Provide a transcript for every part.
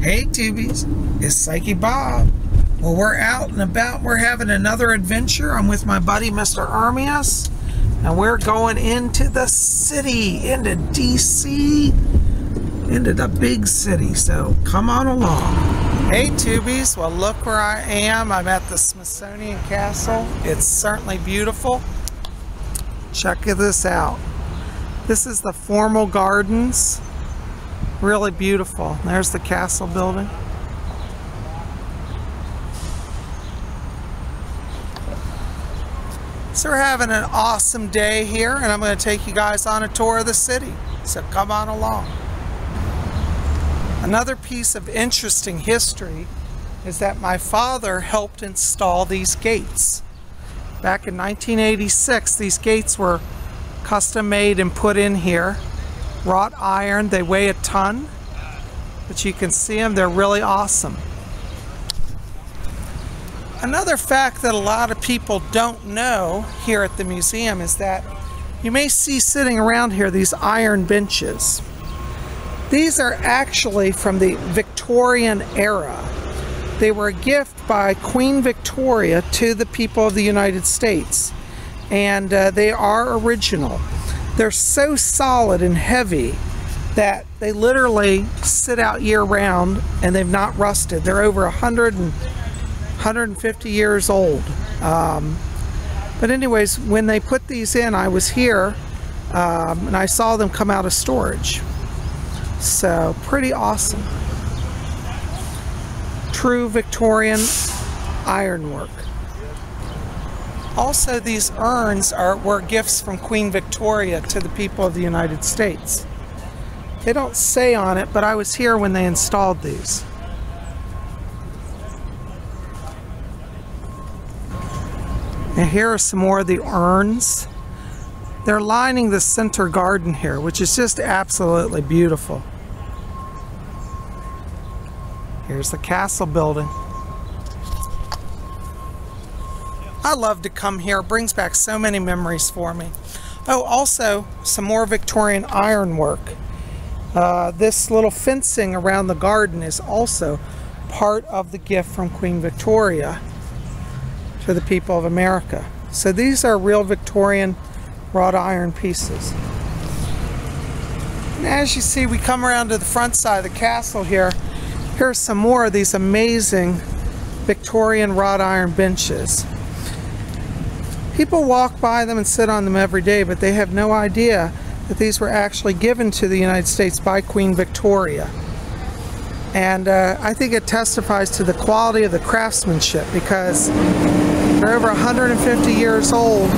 Hey Tubies, it's Psychic Bob. Well, we're out and about. We're having another adventure. I'm with my buddy Mr. Ermias, and we're going into the city, into DC, into the big city. So come on along. Hey Tubies, well look where I am. I'm at the Smithsonian Castle. It's certainly beautiful. Check this out. This is the formal gardens Really beautiful. There's the castle building. So we're having an awesome day here and I'm going to take you guys on a tour of the city. So come on along. Another piece of interesting history is that my father helped install these gates. Back in 1986, these gates were custom made and put in here wrought iron. They weigh a ton, but you can see them. They're really awesome. Another fact that a lot of people don't know here at the museum is that you may see sitting around here these iron benches. These are actually from the Victorian era. They were a gift by Queen Victoria to the people of the United States and uh, they are original. They're so solid and heavy that they literally sit out year round and they've not rusted. They're over 100 and 150 years old. Um, but anyways, when they put these in, I was here um, and I saw them come out of storage. So pretty awesome. True Victorian ironwork. Also, these urns are, were gifts from Queen Victoria to the people of the United States. They don't say on it, but I was here when they installed these. And here are some more of the urns. They're lining the center garden here, which is just absolutely beautiful. Here's the castle building. I love to come here. It brings back so many memories for me. Oh, also some more Victorian ironwork. Uh, this little fencing around the garden is also part of the gift from Queen Victoria to the people of America. So these are real Victorian wrought iron pieces. And as you see, we come around to the front side of the castle here. Here's some more of these amazing Victorian wrought iron benches. People walk by them and sit on them every day, but they have no idea that these were actually given to the United States by Queen Victoria. And uh, I think it testifies to the quality of the craftsmanship because they're over 150 years old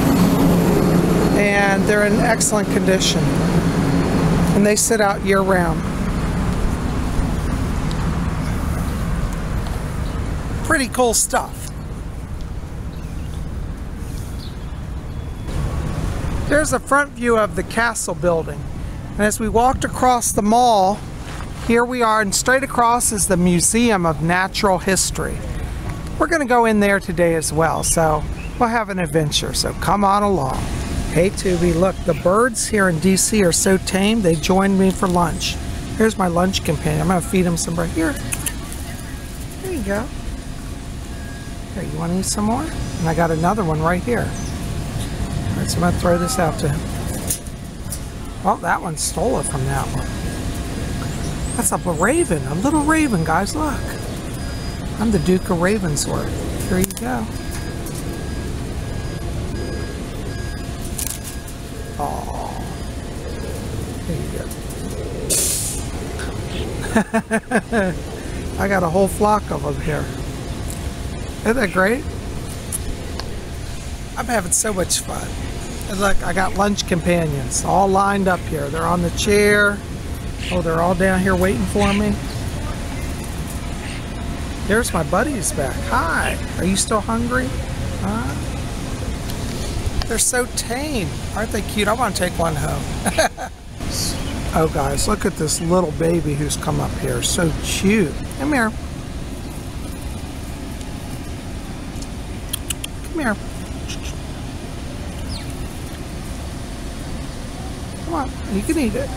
and they're in excellent condition. And they sit out year round. Pretty cool stuff. There's a front view of the castle building. And as we walked across the mall, here we are, and straight across is the Museum of Natural History. We're going to go in there today as well, so we'll have an adventure, so come on along. Hey Tubi, look, the birds here in DC are so tame, they joined me for lunch. Here's my lunch companion. I'm going to feed him some right Here. There you go. Here, you want to eat some more? And I got another one right here. I'm to throw this out to him. Well, that one stole it from that one. That's a raven, a little raven, guys, look. I'm the Duke of Ravensworth. Here you go. Oh, there you go. I got a whole flock of them here. Isn't that great? I'm having so much fun. And look, I got lunch companions all lined up here. They're on the chair. Oh, they're all down here waiting for me. There's my buddies back. Hi. Are you still hungry? Huh? They're so tame. Aren't they cute? I want to take one home. oh, guys, look at this little baby who's come up here. So cute. Come here. Come here. Come on, you can eat it.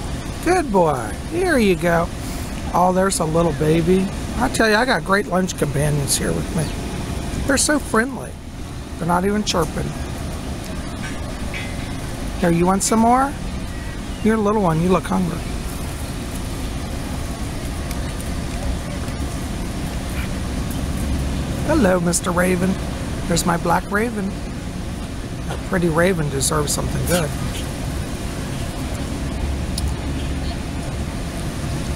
Good boy. Here you go. Oh, there's a little baby. I tell you, I got great lunch companions here with me. They're so friendly. They're not even chirping. Here, you want some more? You're a little one. You look hungry. Hello, Mr. Raven. There's my black raven. Pretty raven deserves something good.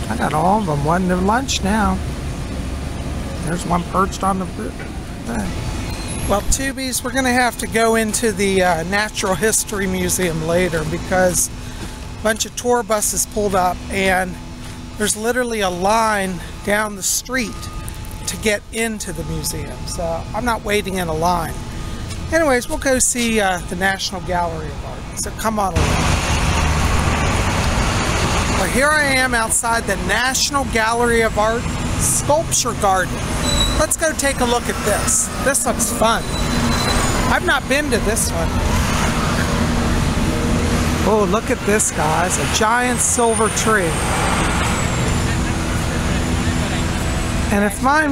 I got all of them. One to lunch now. There's one perched on the thing. Well, Tubies, we're going to have to go into the uh, Natural History Museum later because a bunch of tour buses pulled up and there's literally a line down the street to get into the museum. So I'm not waiting in a line. Anyways, we'll go see uh, the National Gallery of Art. So come on along. Well, here I am outside the National Gallery of Art Sculpture Garden. Let's go take a look at this. This looks fun. I've not been to this one. Oh, look at this, guys. A giant silver tree. And if my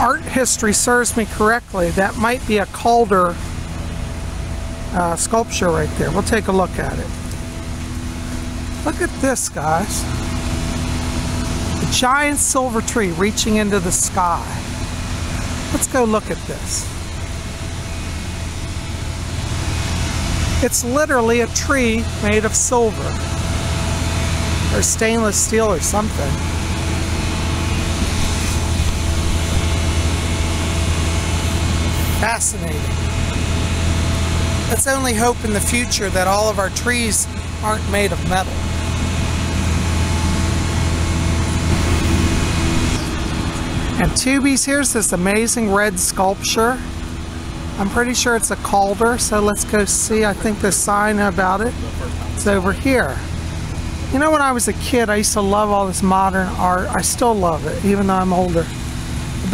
art history serves me correctly, that might be a Calder uh, sculpture right there. We'll take a look at it. Look at this, guys. A giant silver tree reaching into the sky. Let's go look at this. It's literally a tree made of silver or stainless steel or something. Fascinating. Let's only hope in the future that all of our trees aren't made of metal. And Tubies, here's this amazing red sculpture. I'm pretty sure it's a Calder, so let's go see. I think the sign about it is over here. You know, when I was a kid, I used to love all this modern art. I still love it, even though I'm older.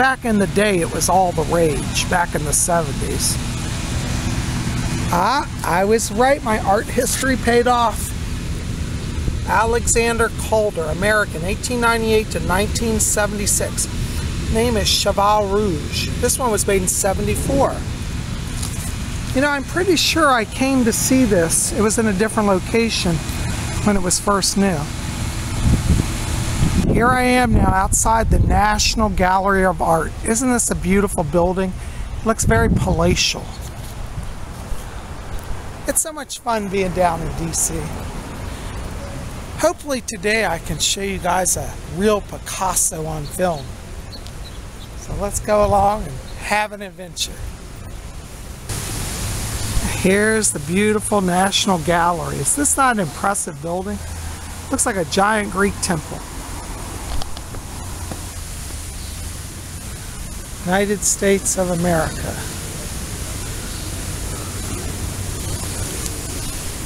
Back in the day, it was all the rage, back in the 70s. Ah, I was right. My art history paid off. Alexander Calder, American, 1898 to 1976. Name is Cheval Rouge. This one was made in 74. You know, I'm pretty sure I came to see this. It was in a different location when it was first new. Here I am now outside the National Gallery of Art. Isn't this a beautiful building? It looks very palatial. It's so much fun being down in DC. Hopefully today I can show you guys a real Picasso on film. So let's go along and have an adventure. Here's the beautiful National Gallery. Is this not an impressive building? Looks like a giant Greek temple. United States of America.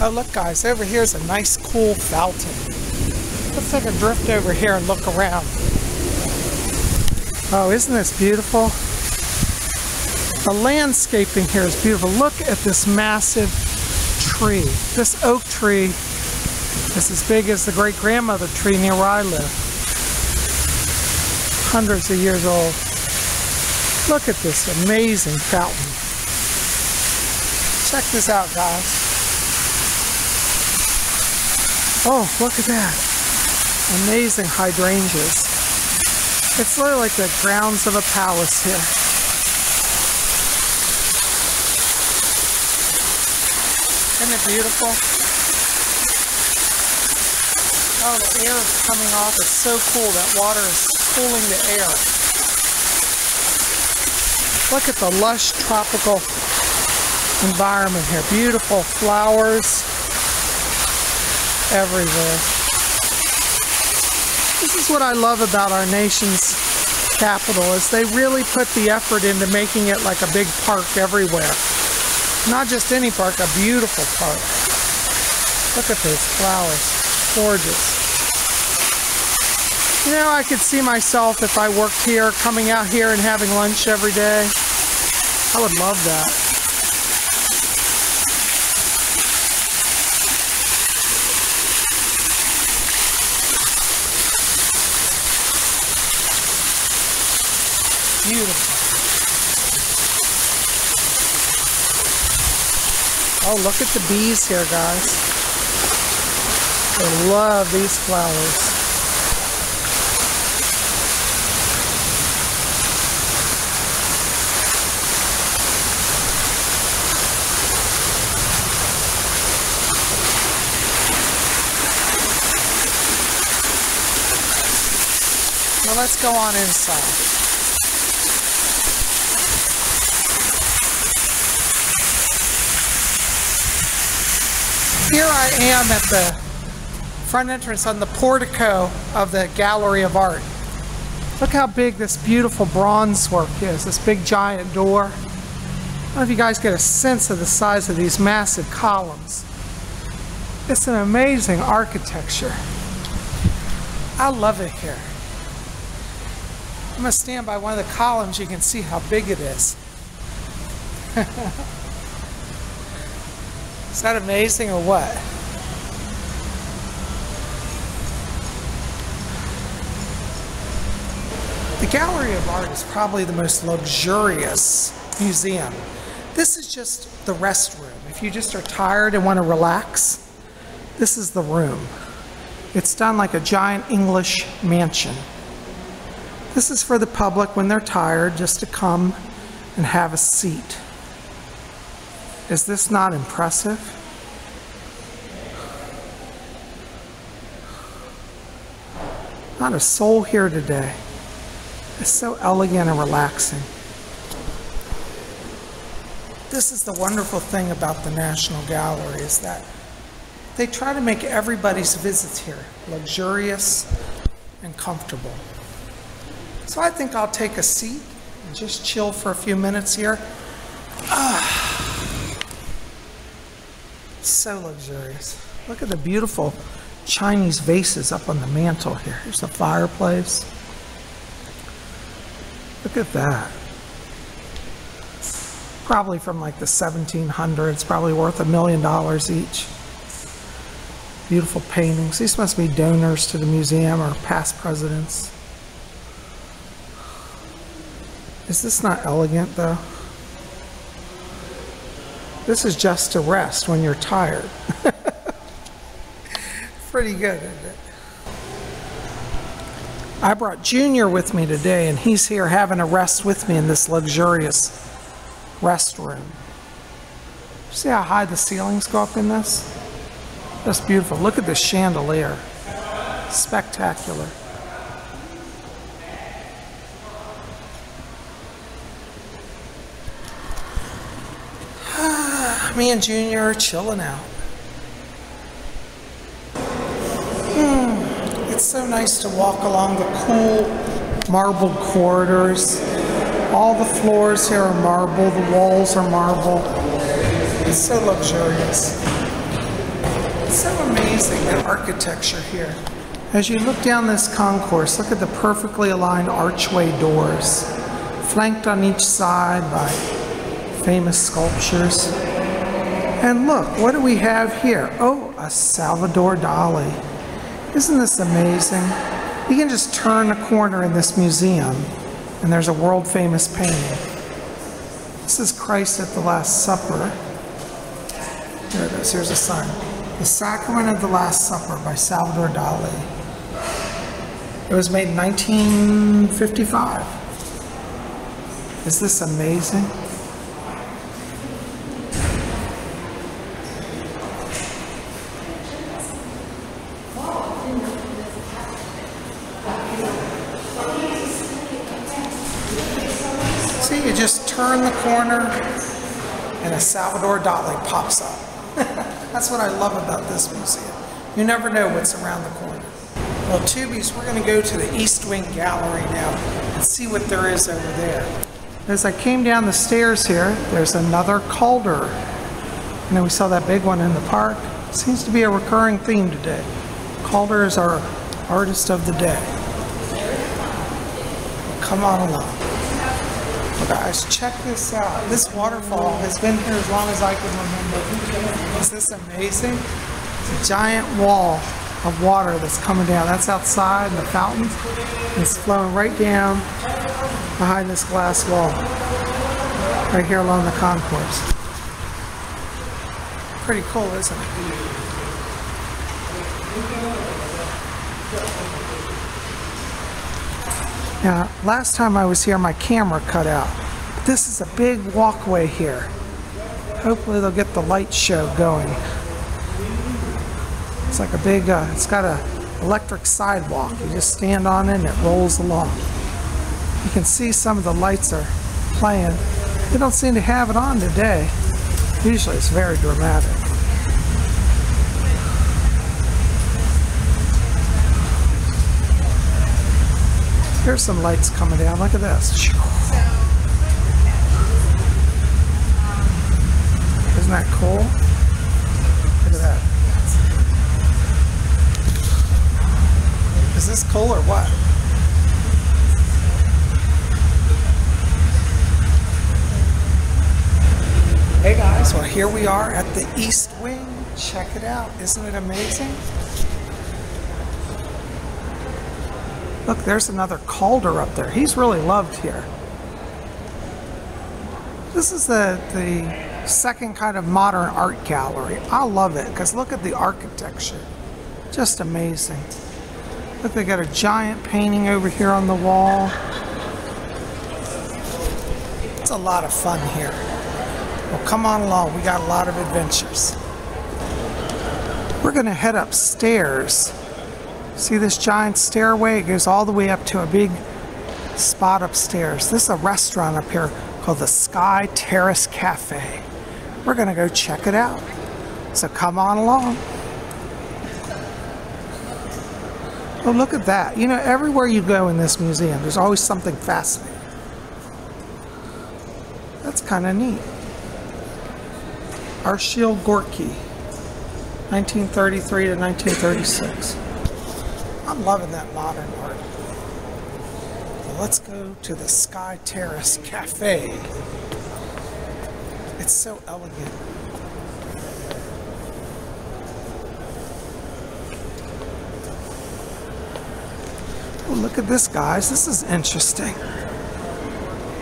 Oh look guys, over here is a nice cool fountain. Let's take a drift over here and look around. Oh, isn't this beautiful? The landscaping here is beautiful. Look at this massive tree. This oak tree is as big as the great grandmother tree near where I live. Hundreds of years old. Look at this amazing fountain. Check this out, guys. Oh, look at that. Amazing hydrangeas. It's literally like the grounds of a palace here. Isn't it beautiful? Oh, the air is coming off. It's so cool. That water is cooling the air. Look at the lush tropical environment here. Beautiful flowers everywhere. This is what I love about our nation's capital is they really put the effort into making it like a big park everywhere. Not just any park, a beautiful park. Look at those flowers. Gorgeous. You know, I could see myself if I worked here, coming out here and having lunch every day. I would love that. Beautiful. Oh, look at the bees here, guys. I love these flowers. Let's go on inside. Here I am at the front entrance on the portico of the Gallery of Art. Look how big this beautiful bronze work is, this big giant door. I don't know if you guys get a sense of the size of these massive columns. It's an amazing architecture. I love it here. I'm going to stand by one of the columns. You can see how big it is. is that amazing or what? The Gallery of Art is probably the most luxurious museum. This is just the restroom. If you just are tired and want to relax, this is the room. It's done like a giant English mansion. This is for the public when they're tired just to come and have a seat. Is this not impressive? Not a soul here today. It's so elegant and relaxing. This is the wonderful thing about the National Gallery is that they try to make everybody's visits here luxurious and comfortable. So I think I'll take a seat and just chill for a few minutes here. Ah, so luxurious. Look at the beautiful Chinese vases up on the mantle here. Here's the fireplace. Look at that. Probably from like the 1700s, probably worth a million dollars each. Beautiful paintings. These must be donors to the museum or past presidents. Is this not elegant though? This is just to rest when you're tired. Pretty good, isn't it? I brought Junior with me today, and he's here having a rest with me in this luxurious restroom. See how high the ceilings go up in this? That's beautiful. Look at this chandelier. Spectacular. Me and Junior are chilling out. Hmm. It's so nice to walk along the cool marble corridors. All the floors here are marble, the walls are marble. It's so luxurious. It's so amazing, the architecture here. As you look down this concourse, look at the perfectly aligned archway doors, flanked on each side by famous sculptures. And look, what do we have here? Oh, a Salvador Dali. Isn't this amazing? You can just turn a corner in this museum and there's a world famous painting. This is Christ at the Last Supper. Here it is, here's a sign. The Sacrament of the Last Supper by Salvador Dali. It was made in 1955. Is this amazing? Turn the corner and a Salvador Dali pops up. That's what I love about this museum. You never know what's around the corner. Well, Tubies, we're going to go to the East Wing Gallery now and see what there is over there. As I came down the stairs here, there's another Calder. You know, we saw that big one in the park. Seems to be a recurring theme today. Calder is our artist of the day. Come on along. Oh, well, guys, check this out. This waterfall has been here as long as I can remember. Is this amazing? It's a giant wall of water that's coming down. That's outside in the fountain. It's flowing right down behind this glass wall. Right here along the concourse. Pretty cool, isn't it? Yeah, last time I was here, my camera cut out. This is a big walkway here. Hopefully they'll get the light show going. It's like a big, uh, it's got a electric sidewalk. You just stand on it and it rolls along. You can see some of the lights are playing. They don't seem to have it on today. Usually it's very dramatic. Here's some lights coming down. Look at this. Um, Isn't that cool? Look at that. Is this cool or what? Hey guys, well here we are at the East Wing. Check it out. Isn't it amazing? Look, there's another Calder up there. He's really loved here. This is the, the second kind of modern art gallery. I love it because look at the architecture. Just amazing. Look, they got a giant painting over here on the wall. It's a lot of fun here. Well, come on along. We got a lot of adventures. We're going to head upstairs See this giant stairway? It goes all the way up to a big spot upstairs. This is a restaurant up here called the Sky Terrace Cafe. We're going to go check it out. So come on along. Oh, look at that. You know, everywhere you go in this museum, there's always something fascinating. That's kind of neat. Arshile Gorky, 1933 to 1936. I'm loving that modern art. Well, let's go to the Sky Terrace Cafe. It's so elegant. Oh, look at this, guys. This is interesting.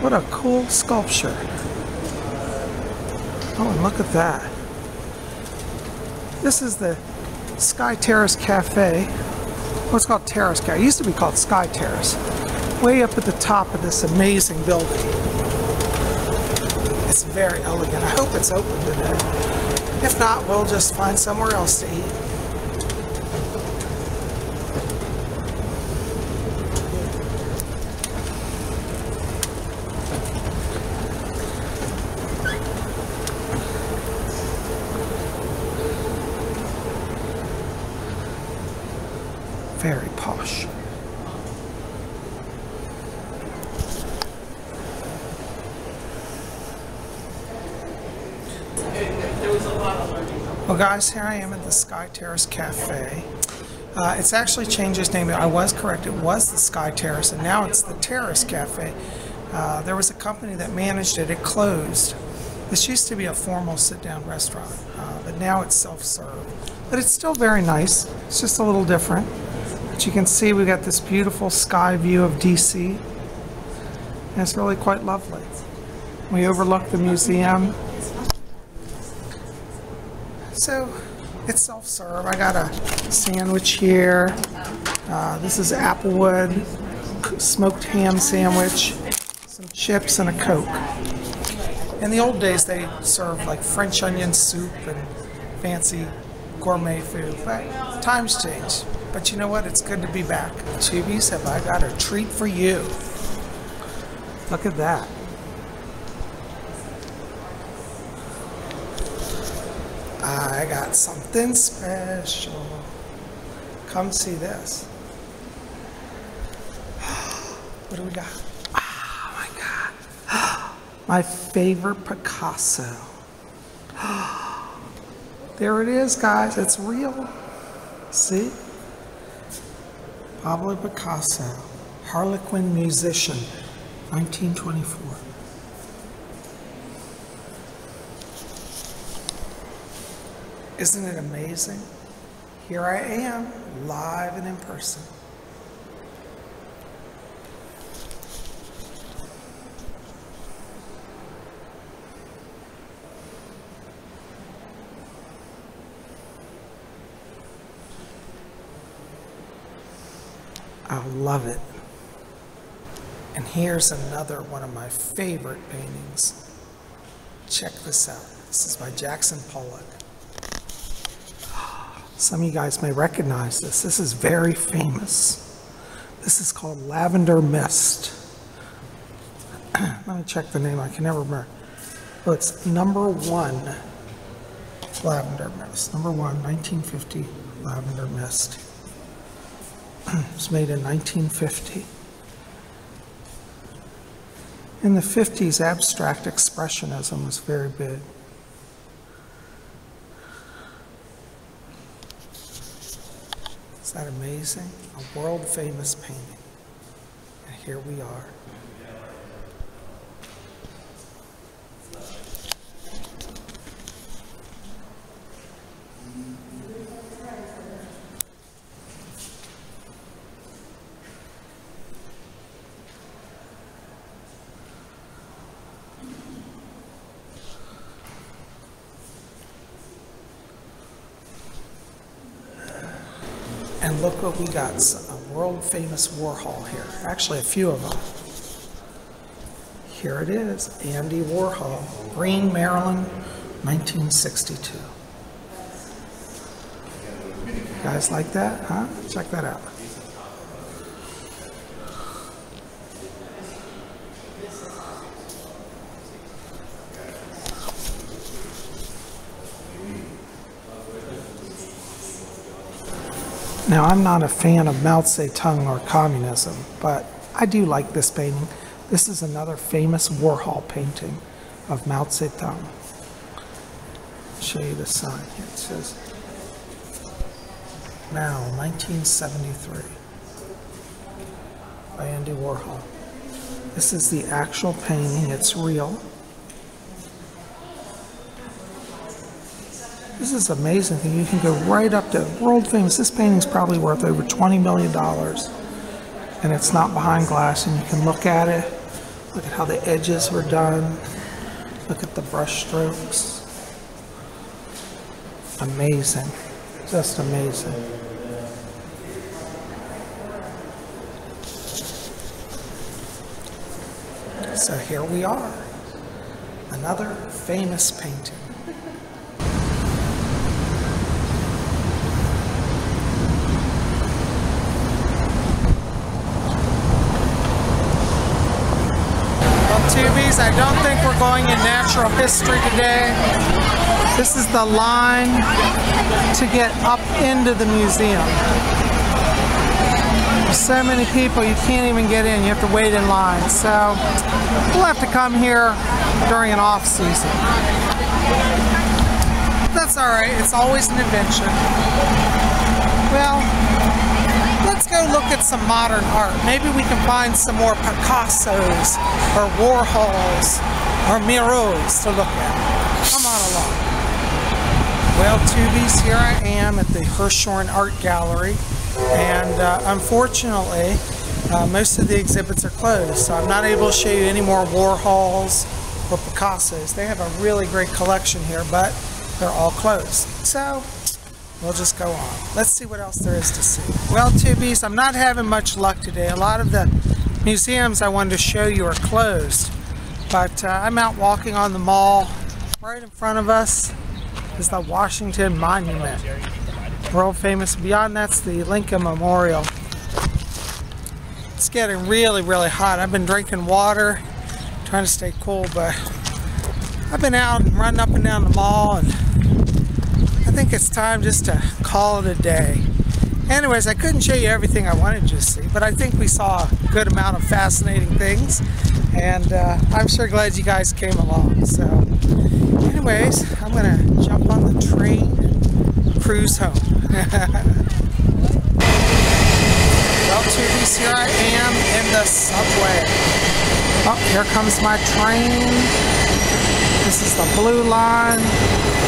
What a cool sculpture. Oh, and look at that. This is the Sky Terrace Cafe what's called Terrace Cafe. It used to be called Sky Terrace. Way up at the top of this amazing building. It's very elegant. I hope it's open today. If not, we'll just find somewhere else to eat. very posh. Well guys, here I am at the Sky Terrace Cafe. Uh, it's actually changed its name. I was correct. It was the Sky Terrace, and now it's the Terrace Cafe. Uh, there was a company that managed it. It closed. This used to be a formal sit-down restaurant, uh, but now it's self-serve. But it's still very nice. It's just a little different. But you can see we got this beautiful sky view of DC. And it's really quite lovely. We overlook the museum. So it's self-serve. I got a sandwich here. Uh, this is Applewood smoked ham sandwich, some chips, and a Coke. In the old days, they served like French onion soup and fancy gourmet food, but times change. But you know what? It's good to be back. Tubies have I got a treat for you. Look at that. I got something special. Come see this. What do we got? Oh my God. My favorite Picasso. There it is, guys. It's real. See? Pablo Picasso, Harlequin musician, 1924. Isn't it amazing? Here I am, live and in person. I love it. And here's another one of my favorite paintings. Check this out. This is by Jackson Pollock. Some of you guys may recognize this. This is very famous. This is called Lavender Mist. Let me check the name. I can never remember. Oh, it's number one Lavender Mist. Number one, 1950 Lavender Mist. it was made in 1950. In the 50s, abstract expressionism was very big. That amazing? A world famous painting. And here we are. And look we got, a world famous Warhol here. Actually, a few of them. Here it is, Andy Warhol, Green, Marilyn, 1962. You guys like that, huh? Check that out. Now, I'm not a fan of Mao Zedong or communism, but I do like this painting. This is another famous Warhol painting of Mao Zedong. I'll show you the sign here. It says Mao, 1973, by Andy Warhol. This is the actual painting, it's real. This is amazing thing. You can go right up to world famous. This painting's probably worth over $20 million. And it's not behind glass, and you can look at it. Look at how the edges were done. Look at the brush strokes. Amazing. Just amazing. So here we are. Another famous painting. I don't think we're going in natural history today. This is the line to get up into the museum. So many people, you can't even get in. You have to wait in line. So we'll have to come here during an off season. That's all right. It's always an adventure. Well, go look at some modern art. Maybe we can find some more Picassos or Warhols or Miros to look at. Come on along. Well, Tubies, here I am at the Hirshhorn Art Gallery, and uh, unfortunately, uh, most of the exhibits are closed, so I'm not able to show you any more Warhols or Picassos. They have a really great collection here, but they're all closed. So, we'll just go on. Let's see what else there is to see. Well, Tubies, I'm not having much luck today. A lot of the museums I wanted to show you are closed, but uh, I'm out walking on the mall. Right in front of us is the Washington Monument, world famous. Beyond that's the Lincoln Memorial. It's getting really, really hot. I've been drinking water, trying to stay cool, but I've been out and running up and down the mall and think it's time just to call it a day. Anyways, I couldn't show you everything I wanted you to see, but I think we saw a good amount of fascinating things, and uh, I'm sure glad you guys came along. So, anyways, I'm to jump on the train cruise home. well, Tubies, here I am in the subway. Oh, here comes my train. The blue line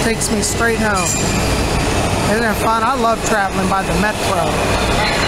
takes me straight home. Isn't it fun? I love traveling by the metro.